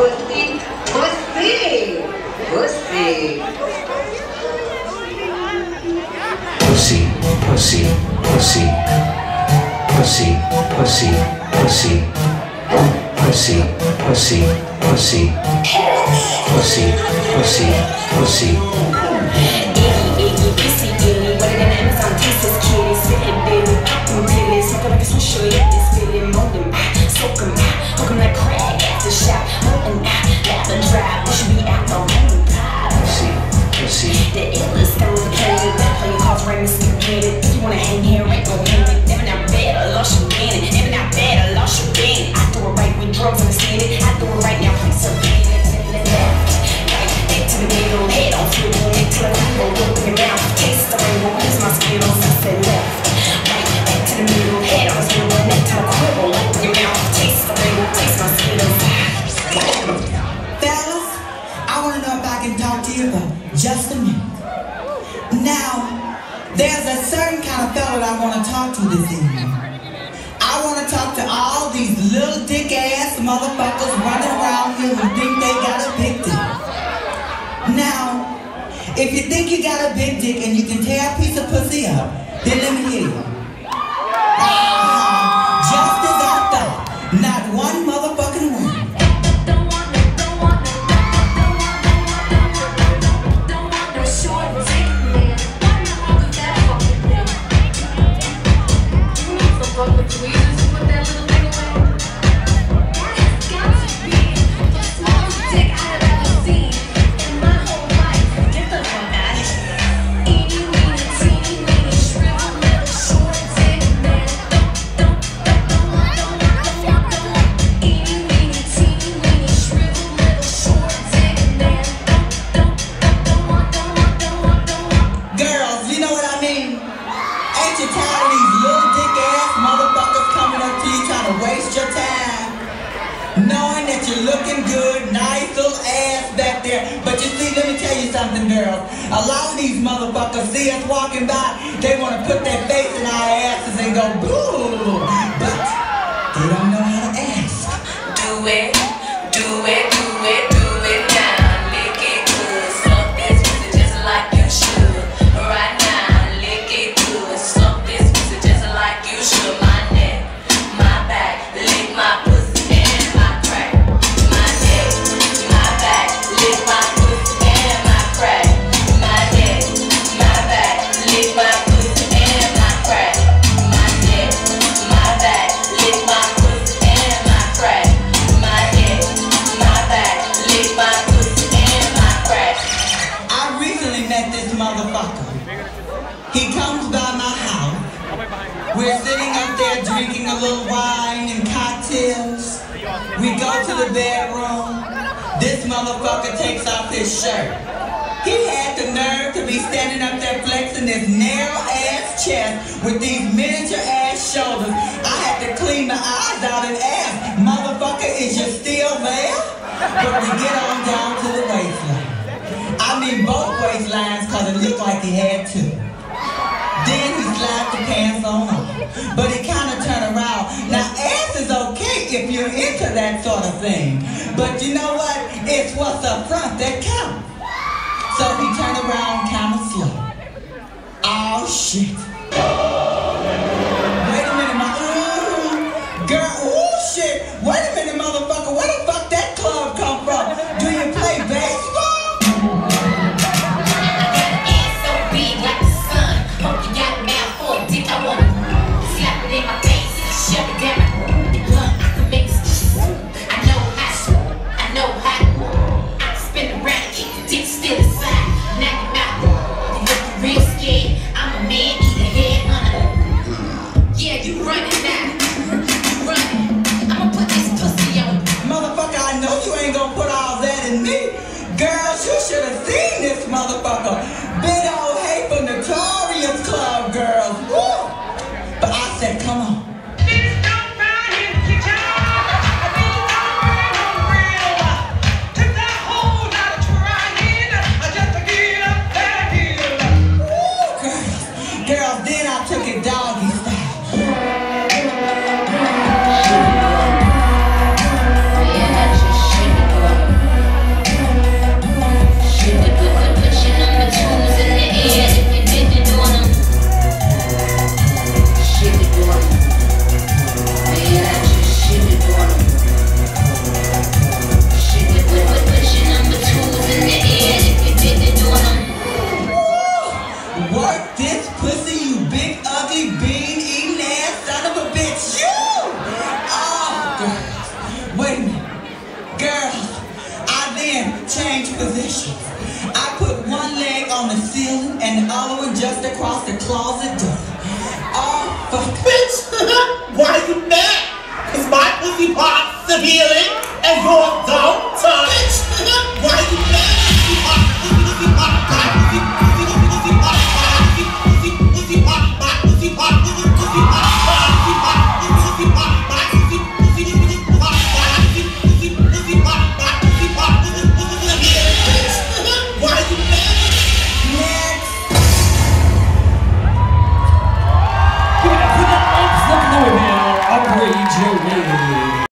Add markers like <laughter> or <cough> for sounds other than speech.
pussy, pussy, pussy. Pussy, pussy, pussy. Pussy, pussy, pussy. Pussy, pussy, pussy. Pussy, pussy, pussy. Drugs, understand it. I do it right now, please. Fellas, I want to know if I can talk to you for just a minute. Now, there's a certain kind of fella that I want to talk to this evening. I want to talk to all these little dick ass if you think you got a big dick and you can tear a piece of pussy up, then let me hear you. Ain't you tired of these little dick ass motherfuckers coming up to you trying to waste your time? Knowing that you're looking good, nice little ass back there. But you see, let me tell you something, girls. A lot of these motherfuckers see us walking by, they want to put their face in our asses and go boo. But they don't know how to ask. Do it, do it, motherfucker. He comes by my house. We're sitting up there drinking a little wine and cocktails. We go to the bedroom. This motherfucker takes off his shirt. He had the nerve to be standing up there flexing his narrow ass chest with these miniature ass shoulders. I had to clean my eyes out and ask, motherfucker, is you still there? But we get on down to the waistline. I mean both waistlines because it looked like he had to. Then he slapped the pants on off. But he kind of turned around. Now, ass is okay if you're into that sort of thing. But you know what? It's what's up front that counts. So he turned around kind of slow. Oh, shit. Bitch, <laughs> why you mad? Cause my pussy parts severely and yours don't. Bitch, why you mad?